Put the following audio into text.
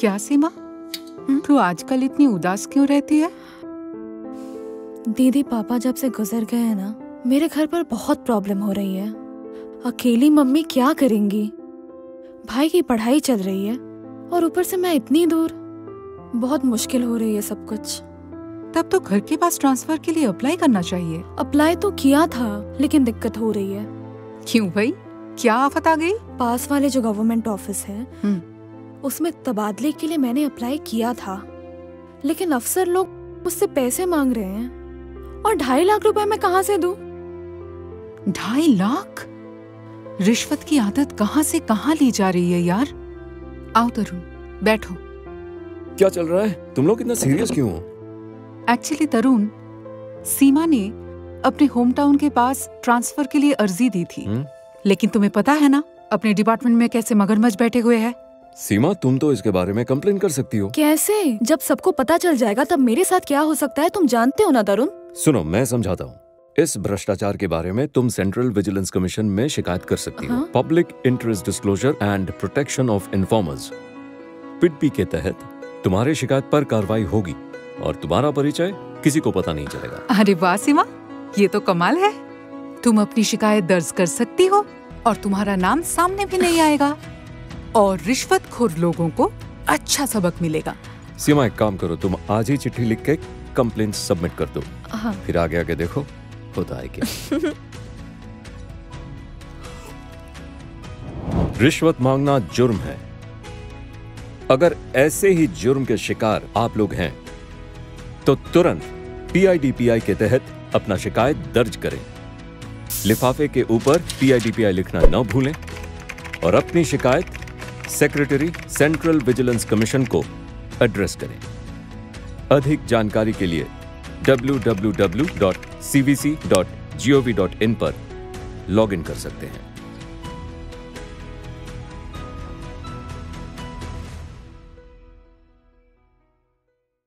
क्या सीमा? तू आजकल इतनी उदास क्यों रहती है? दीदी पापा जब से गुजर गए हैं ना मेरे घर पर बहुत प्रॉब्लम हो रही है। अकेली मम्मी क्या करेंगी? भाई की पढ़ाई चल रही है और ऊपर से मैं इतनी दूर। बहुत मुश्किल हो रही है सब कुछ। तब तो घर के पास ट्रांसफ़र के लिए अप्लाई करना चाहिए। अप्लाई तो किया था लेकिन दिक्कत हो रही है। क्यों भाई? क्या आफत आ गई? पास वाले जो गवर्नमेंट ऑफ़िस है हम्म। उसमें तबादले के लिए मैंने अप्लाई किया था। लेकिन अफसर लोग मुझसे पैसे मांग रहे हैं। और ढाई लाख रुपए मैं कहाँ से दूँ? ढाई लाख? रिश्वत की आदत कहाँ से कहाँ ली जा रही है यार? आओ तरुण बैठो। क्या चल रहा है? तुम लोग इतना सीरियस क्यों? हो एक्चुअली तरुण सीमा ने अपने होम टाउन के पास ट्रांसफ़र के लिए अर्जी दी थी। हम्म? लेकिन तुम्हें पता है ना अपने डिपार्टमेंट में कैसे मगरमच्छ बैठे हुए हैं? सीमा तुम तो इसके बारे में कंप्लेन कर सकती हो। कैसे? जब सबको पता चल जाएगा तब मेरे साथ क्या हो सकता है? तुम जानते हो ना तरुण? सुनो मैं समझाता हूँ। इस भ्रष्टाचार के बारे में तुम सेंट्रल विजिलेंस कमीशन में शिकायत कर सकती हो। हाँ? Public interest disclosure and protection of informers पिटपी के तहत तुम्हारे शिकायत पर कार्रवाई होगी और तुम्हारा परिचय किसी को पता नहीं चलेगा। अरे वाह सीमा ये तो कमाल है। तुम अपनी शिकायत दर्ज कर सकती हो और तुम्हारा नाम सामने भी नहीं आएगा। और रिश्वतखोर लोगों को अच्छा सबक मिलेगा। सीमा एक काम करो तुम आज ही चिट्ठी लिख के कंप्लेन सबमिट कर दो। हाँ। फिर आगे आगे देखो होता है क्या? रिश्वत मांगना जुर्म है। अगर ऐसे ही जुर्म के शिकार आप लोग हैं तो तुरंत पीआईडीपीआई के तहत अपना शिकायत दर्ज करें। लिफाफे के ऊपर पीआईडीपीआई लिखना न भूलें और अपनी शिकायत सेक्रेटरी सेंट्रल विजिलेंस कमीशन को एड्रेस करें। अधिक जानकारी के लिए www.cvc.gov.in पर लॉगिन कर सकते हैं।